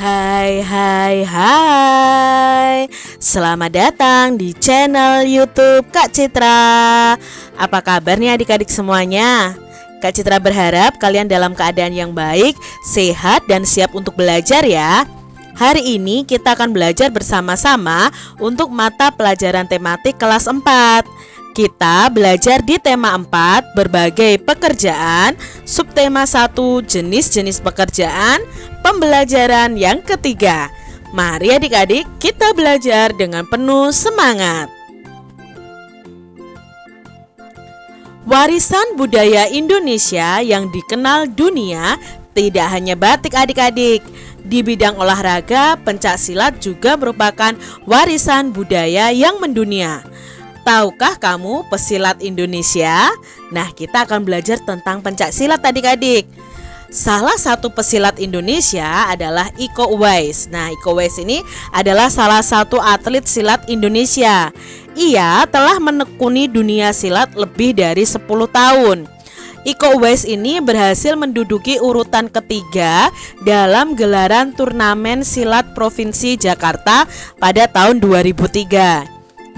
Hai hai hai. Selamat datang di channel youtube Kak Citra. Apa kabar nih adik-adik semuanya? Kak Citra berharap kalian dalam keadaan yang baik, sehat, dan siap untuk belajar ya. Hari ini kita akan belajar bersama-sama untuk mata pelajaran tematik kelas 4 kita belajar di tema 4 berbagai pekerjaan, subtema 1 jenis-jenis pekerjaan, pembelajaran yang ketiga. Mari adik-adik kita belajar dengan penuh semangat. Warisan budaya Indonesia yang dikenal dunia tidak hanya batik adik-adik. Di bidang olahraga, pencak silat juga merupakan warisan budaya yang mendunia. Tahukah kamu pesilat Indonesia? Nah, kita akan belajar tentang pencak silat adik-adik. Salah satu pesilat Indonesia adalah Iko Uwais. Nah, Iko Uwais ini adalah salah satu atlet silat Indonesia. Ia telah menekuni dunia silat lebih dari 10 tahun. Iko Uwais ini berhasil menduduki urutan ketiga dalam gelaran turnamen silat Provinsi Jakarta pada tahun 2003.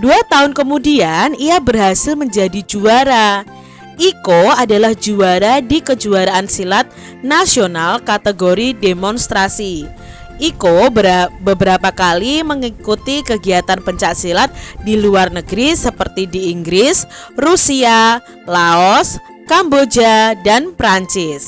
Dua tahun kemudian ia berhasil menjadi juara. Iko adalah juara di kejuaraan silat nasional kategori demonstrasi. Iko beberapa kali mengikuti kegiatan pencak silat di luar negeri seperti di Inggris, Rusia, Laos, Kamboja, dan Prancis.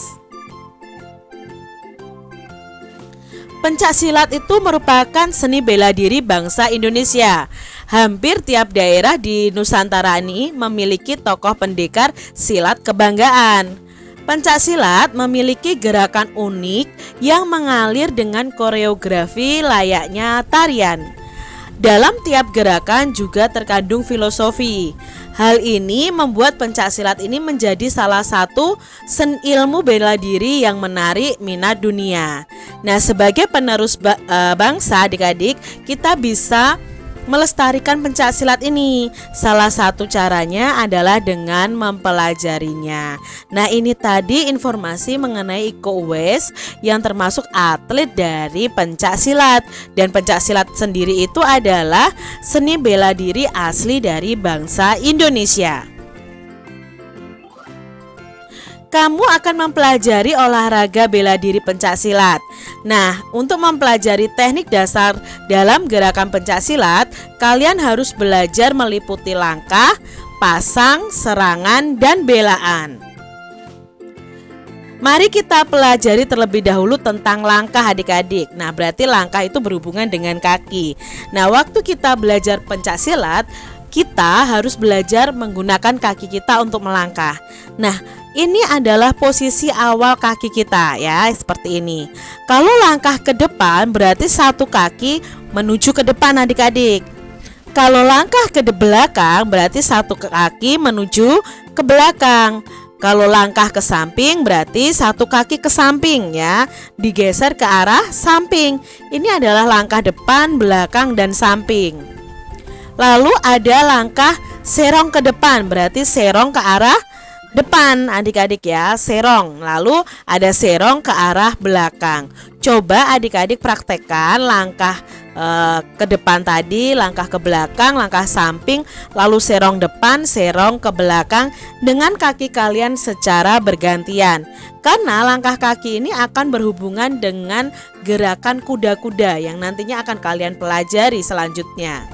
Pencak silat itu merupakan seni bela diri bangsa Indonesia. Hampir tiap daerah di Nusantara ini memiliki tokoh pendekar silat kebanggaan. Pencak silat memiliki gerakan unik yang mengalir dengan koreografi layaknya tarian. Dalam tiap gerakan juga terkandung filosofi. Hal ini membuat pencak silat ini menjadi salah satu sen ilmu bela diri yang menarik minat dunia. Nah, sebagai penerus eh, bangsa adik-adik, kita bisa melestarikan pencak silat ini. Salah satu caranya adalah dengan mempelajarinya. Nah, ini tadi informasi mengenai Iko Uwais yang termasuk atlet dari pencak silat. Dan pencak silat sendiri itu adalah seni bela diri asli dari bangsa Indonesia kamu akan mempelajari olahraga bela diri pencak silat. Nah, untuk mempelajari teknik dasar dalam gerakan pencak silat, kalian harus belajar meliputi langkah, pasang, serangan, dan belaan. Mari kita pelajari terlebih dahulu tentang langkah adik-adik. Nah, berarti langkah itu berhubungan dengan kaki. Nah, waktu kita belajar pencak silat, kita harus belajar menggunakan kaki kita untuk melangkah. Nah, ini adalah posisi awal kaki kita ya, seperti ini. Kalau langkah ke depan berarti satu kaki menuju ke depan adik-adik. Kalau langkah ke belakang berarti satu kaki menuju ke belakang. Kalau langkah ke samping berarti satu kaki ke samping ya, digeser ke arah samping. Ini adalah langkah depan, belakang dan samping. Lalu ada langkah serong ke depan, berarti serong ke arah depan adik-adik ya serong. Lalu ada serong ke arah belakang. Coba adik-adik praktekkan langkah eh, ke depan tadi langkah ke belakang langkah samping lalu serong depan serong ke belakang dengan kaki kalian secara bergantian. Karena langkah kaki ini akan berhubungan dengan gerakan kuda-kuda yang nantinya akan kalian pelajari selanjutnya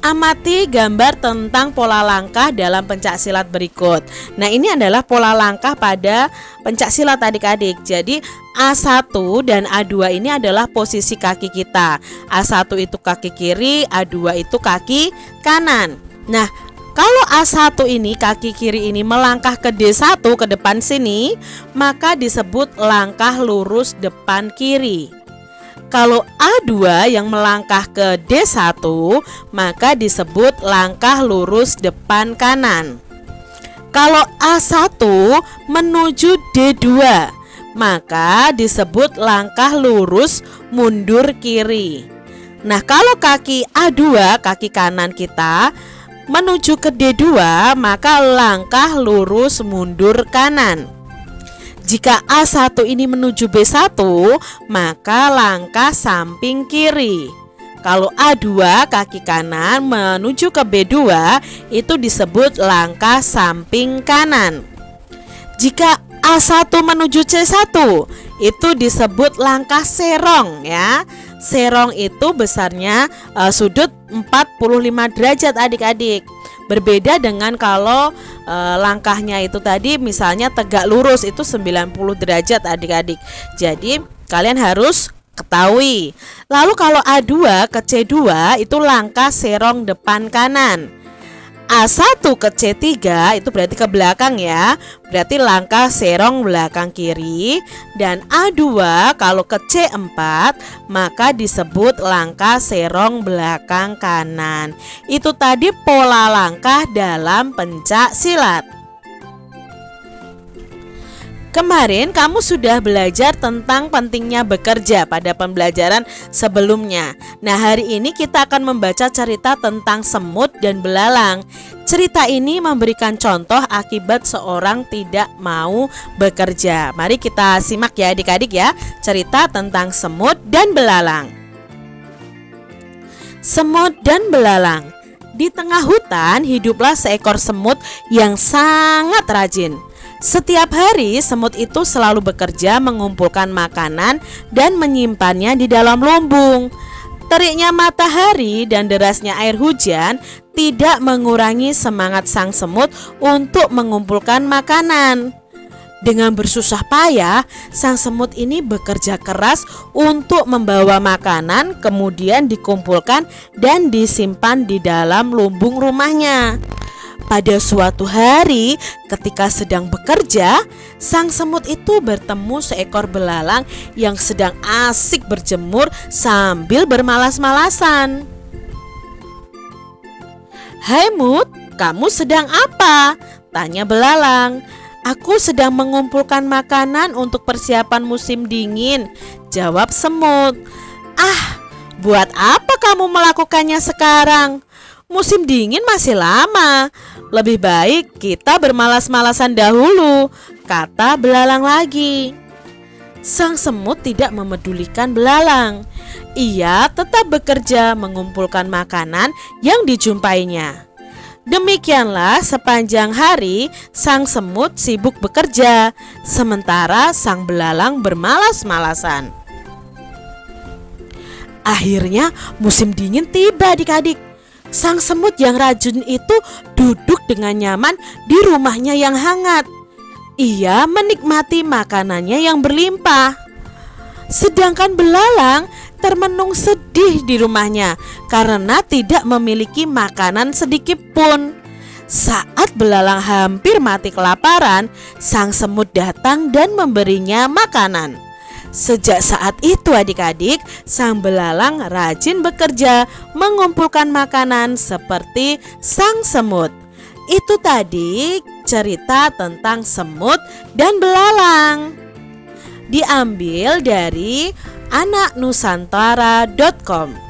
Amati gambar tentang pola langkah dalam pencak silat berikut. Nah, ini adalah pola langkah pada pencak silat adik-adik. Jadi, A1 dan A2 ini adalah posisi kaki kita. A1 itu kaki kiri, A2 itu kaki kanan. Nah, kalau A1 ini kaki kiri ini melangkah ke D1 ke depan sini, maka disebut langkah lurus depan kiri. Kalau A2 yang melangkah ke D1, maka disebut langkah lurus depan kanan. Kalau A1 menuju D2, maka disebut langkah lurus mundur kiri. Nah, kalau kaki A2, kaki kanan kita menuju ke D2, maka langkah lurus mundur kanan. Jika A1 ini menuju B1, maka langkah samping kiri. Kalau A2 kaki kanan menuju ke B2 itu disebut langkah samping kanan. Jika A1 menuju C1 itu disebut langkah serong ya. Serong itu besarnya uh, sudut 45 derajat adik-adik. Berbeda dengan kalau e, langkahnya itu tadi misalnya tegak lurus itu 90 derajat adik-adik. Jadi kalian harus ketahui. Lalu kalau A2 ke C2 itu langkah serong depan kanan. A1 ke C3 itu berarti ke belakang ya. Berarti langkah serong belakang kiri. Dan A2 kalau ke C4 maka disebut langkah serong belakang kanan. Itu tadi pola langkah dalam pencak silat Kemarin kamu sudah belajar tentang pentingnya bekerja pada pembelajaran sebelumnya. Nah, hari ini kita akan membaca cerita tentang semut dan belalang. Cerita ini memberikan contoh akibat seorang tidak mau bekerja. Mari kita simak ya adik-adik ya, cerita tentang semut dan belalang. Semut dan belalang. Di tengah hutan hiduplah seekor semut yang sangat rajin. Setiap hari semut itu selalu bekerja mengumpulkan makanan dan menyimpannya di dalam lumbung. Teriknya matahari dan derasnya air hujan tidak mengurangi semangat sang semut untuk mengumpulkan makanan. Dengan bersusah payah, sang semut ini bekerja keras untuk membawa makanan, kemudian dikumpulkan dan disimpan di dalam lumbung rumahnya. Pada suatu hari, ketika sedang bekerja, sang semut itu bertemu seekor belalang yang sedang asik berjemur sambil bermalas-malasan. "Hai Mut, kamu sedang apa?" tanya belalang. "Aku sedang mengumpulkan makanan untuk persiapan musim dingin," jawab semut. "Ah, buat apa kamu melakukannya sekarang?" Musim dingin masih lama. Lebih baik kita bermalas-malasan dahulu, kata belalang lagi. Sang semut tidak memedulikan belalang. Ia tetap bekerja mengumpulkan makanan yang dijumpainya. Demikianlah sepanjang hari sang semut sibuk bekerja, sementara sang belalang bermalas-malasan. Akhirnya musim dingin tiba adik-adik. Sang semut yang rajin itu duduk dengan nyaman di rumahnya yang hangat. Ia menikmati makanannya yang berlimpah. Sedangkan belalang termenung sedih di rumahnya karena tidak memiliki makanan sedikit pun. Saat belalang hampir mati kelaparan, sang semut datang dan memberinya makanan. Sejak saat itu adik-adik, sang belalang rajin bekerja mengumpulkan makanan seperti sang semut. Itu tadi cerita tentang semut dan belalang. Diambil dari anaknusantara.com.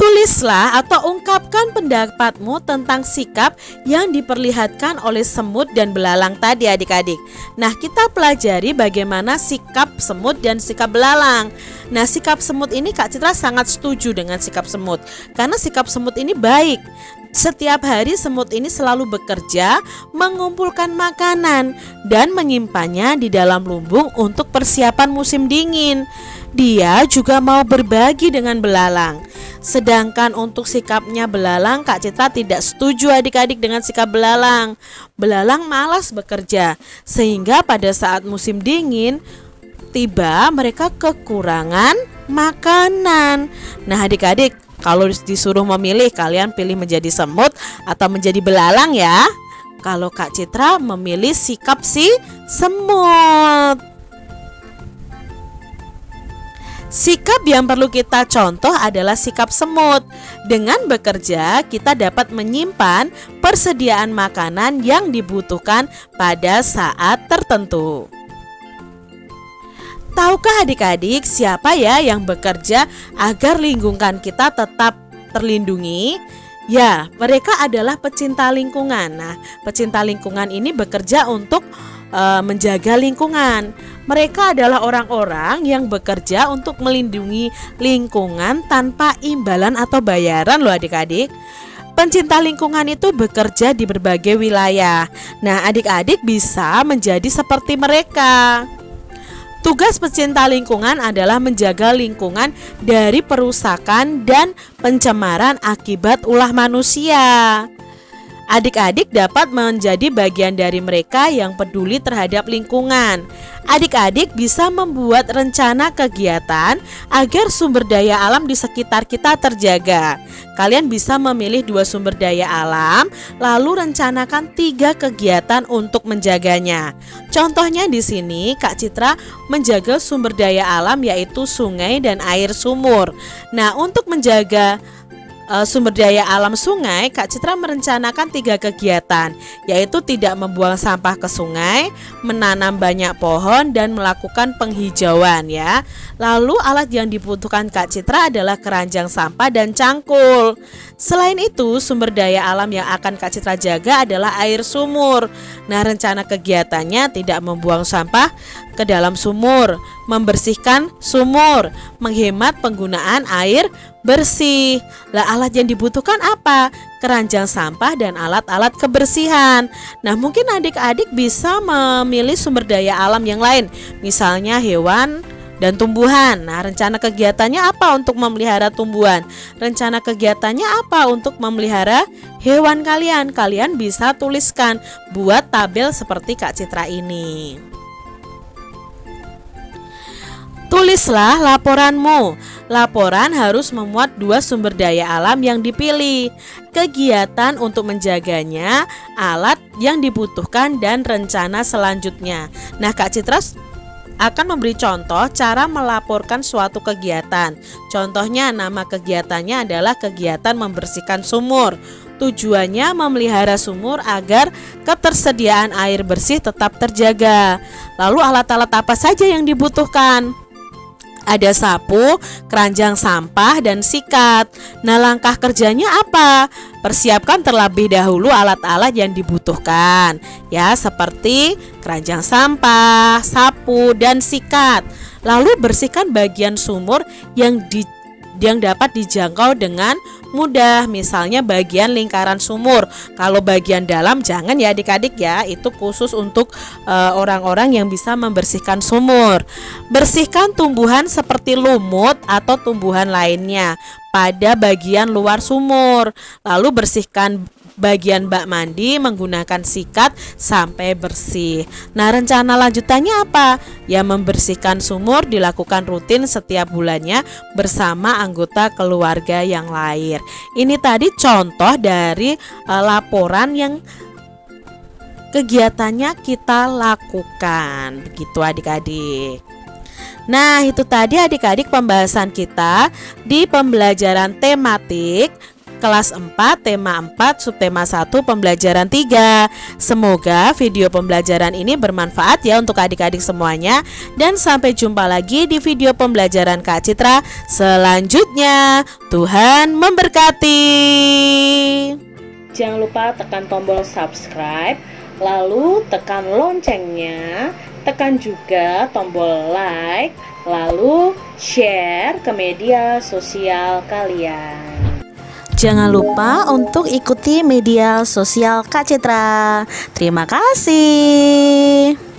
Tulislah atau ungkapkan pendapatmu tentang sikap yang diperlihatkan oleh semut dan belalang tadi adik-adik. Nah, kita pelajari bagaimana sikap semut dan sikap belalang. Nah, sikap semut ini Kak Citra sangat setuju dengan sikap semut karena sikap semut ini baik. Setiap hari semut ini selalu bekerja mengumpulkan makanan dan menyimpannya di dalam lumbung untuk persiapan musim dingin. Dia juga mau berbagi dengan belalang. Sedangkan untuk sikapnya belalang, Kak Citra tidak setuju adik-adik dengan sikap belalang. Belalang malas bekerja, sehingga pada saat musim dingin tiba mereka kekurangan makanan. Nah, adik-adik, kalau disuruh memilih, kalian pilih menjadi semut atau menjadi belalang ya. Kalau Kak Citra memilih sikap si semut. Sikap yang perlu kita contoh adalah sikap semut. Dengan bekerja, kita dapat menyimpan persediaan makanan yang dibutuhkan pada saat tertentu. Tahukah adik-adik siapa ya yang bekerja agar lingkungan kita tetap terlindungi? Ya, mereka adalah pecinta lingkungan. Nah, pecinta lingkungan ini bekerja untuk e, menjaga lingkungan. Mereka adalah orang-orang yang bekerja untuk melindungi lingkungan tanpa imbalan atau bayaran loh adik-adik. Pencinta lingkungan itu bekerja di berbagai wilayah. Nah, adik-adik bisa menjadi seperti mereka. Tugas pecinta lingkungan adalah menjaga lingkungan dari perusakan dan pencemaran akibat ulah manusia. Adik-adik dapat menjadi bagian dari mereka yang peduli terhadap lingkungan. Adik-adik bisa membuat rencana kegiatan agar sumber daya alam di sekitar kita terjaga. Kalian bisa memilih dua sumber daya alam, lalu rencanakan tiga kegiatan untuk menjaganya. Contohnya di sini, Kak Citra menjaga sumber daya alam yaitu sungai dan air sumur. Nah, untuk menjaga uh, sumber daya alam sungai, Kak Citra merencanakan tiga kegiatan, yaitu tidak membuang sampah ke sungai, menanam banyak pohon, dan melakukan penghijauan ya. Lalu alat yang dibutuhkan Kak Citra adalah keranjang sampah dan cangkul. Selain itu, sumber daya alam yang akan Kak Citra jaga adalah air sumur. Nah, rencana kegiatannya tidak membuang sampah ke dalam sumur, membersihkan sumur, menghemat penggunaan air bersih. Lah alat yang dibutuhkan apa? Keranjang sampah dan alat-alat kebersihan. Nah, mungkin adik-adik bisa memilih sumber daya alam yang lain, misalnya hewan dan tumbuhan. Nah, rencana kegiatannya apa untuk memelihara tumbuhan? Rencana kegiatannya apa untuk memelihara hewan kalian? Kalian bisa tuliskan buat tabel seperti Kak Citra ini. Tulislah laporanmu. Laporan harus memuat dua sumber daya alam yang dipilih, kegiatan untuk menjaganya, alat yang dibutuhkan, dan rencana selanjutnya. Nah, Kak Citra akan memberi contoh cara melaporkan suatu kegiatan. Contohnya, nama kegiatannya adalah kegiatan membersihkan sumur. Tujuannya memelihara sumur agar ketersediaan air bersih tetap terjaga. Lalu, alat-alat apa saja yang dibutuhkan? Ada sapu, keranjang sampah, dan sikat. Nah, langkah kerjanya apa? Persiapkan terlebih dahulu alat-alat yang dibutuhkan, ya, seperti keranjang sampah, sapu, dan sikat. Lalu bersihkan bagian sumur yang di yang dapat dijangkau dengan mudah misalnya bagian lingkaran sumur. Kalau bagian dalam jangan ya adik-adik ya itu khusus untuk eh, orang-orang uh, yang bisa membersihkan sumur. Bersihkan tumbuhan seperti lumut atau tumbuhan lainnya pada bagian luar sumur. Lalu bersihkan bagian bak mandi menggunakan sikat sampai bersih. Nah, rencana lanjutannya apa? Ya, membersihkan sumur dilakukan rutin setiap bulannya bersama anggota keluarga yang lain. Ini tadi contoh dari uh, laporan yang kegiatannya kita lakukan. Begitu adik-adik. Nah, itu tadi adik-adik pembahasan kita di pembelajaran tematik kelas 4, tema 4, subtema 1, pembelajaran 3. Semoga video pembelajaran ini bermanfaat ya untuk adik-adik semuanya dan sampai jumpa lagi di video pembelajaran Kak Citra selanjutnya. Tuhan memberkati. Jangan lupa tekan tombol subscribe, lalu tekan loncengnya, tekan juga tombol like, lalu share ke media sosial kalian. Jangan lupa untuk ikuti media sosial Kak Citra. Terima kasih.